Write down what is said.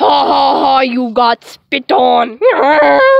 Ha ha ha, you got spit on.